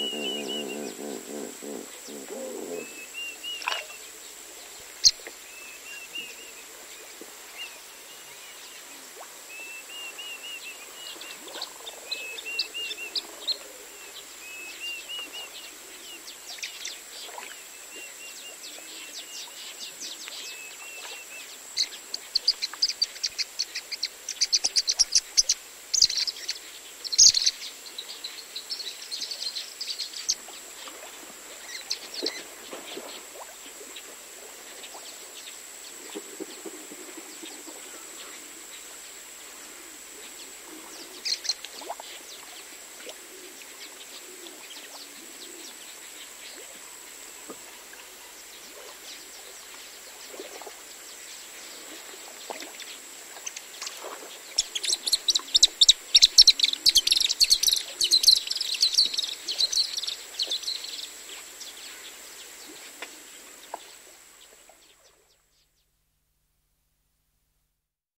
Mm-hmm.